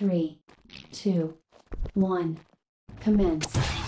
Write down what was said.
Three, two, one. Commence.